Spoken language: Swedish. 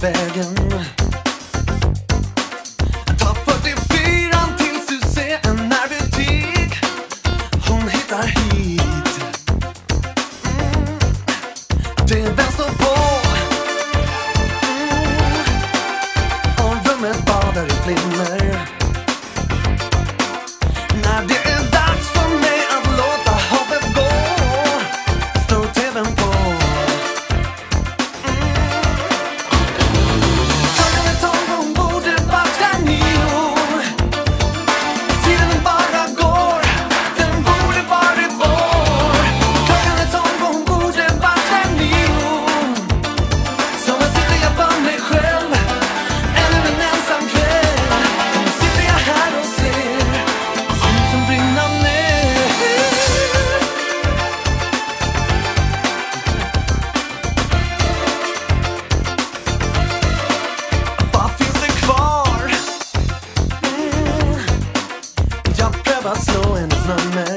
vägen. Ta 44 tills du ser en närbutik. Hon hittar hit. Mm. Det är vänster på mm. Och rummet badar i flimmer. starts snowing, it's not mad.